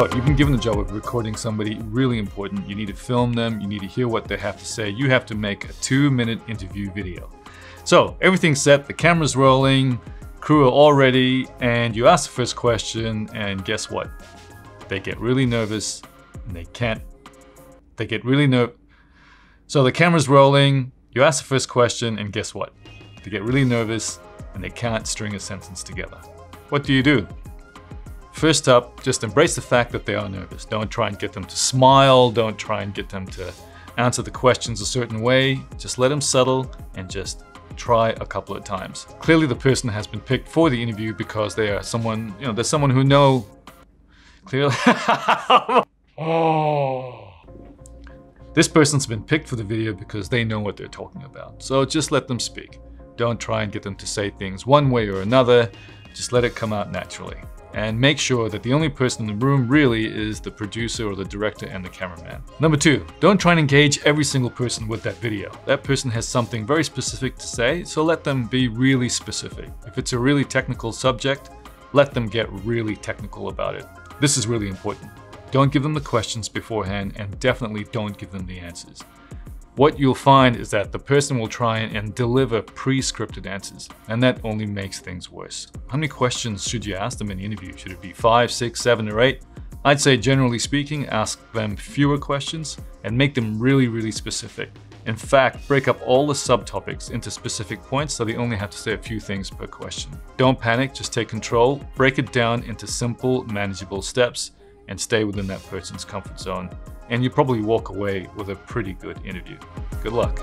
So you've been given the job of recording somebody really important. You need to film them. You need to hear what they have to say. You have to make a two minute interview video. So everything's set, the camera's rolling, crew are all ready, and you ask the first question, and guess what? They get really nervous and they can't, they get really nervous. So the camera's rolling, you ask the first question, and guess what? They get really nervous and they can't string a sentence together. What do you do? First up, just embrace the fact that they are nervous. Don't try and get them to smile. Don't try and get them to answer the questions a certain way. Just let them settle and just try a couple of times. Clearly the person has been picked for the interview because they are someone, you know, there's someone who know clearly. oh. This person's been picked for the video because they know what they're talking about. So just let them speak. Don't try and get them to say things one way or another. Just let it come out naturally. And make sure that the only person in the room really is the producer or the director and the cameraman. Number two, don't try and engage every single person with that video. That person has something very specific to say, so let them be really specific. If it's a really technical subject, let them get really technical about it. This is really important. Don't give them the questions beforehand and definitely don't give them the answers. What you'll find is that the person will try and deliver pre-scripted answers, and that only makes things worse. How many questions should you ask them in the interview? Should it be five, six, seven, or eight? I'd say generally speaking, ask them fewer questions and make them really, really specific. In fact, break up all the subtopics into specific points so they only have to say a few things per question. Don't panic, just take control, break it down into simple, manageable steps, and stay within that person's comfort zone. And you probably walk away with a pretty good interview. Good luck.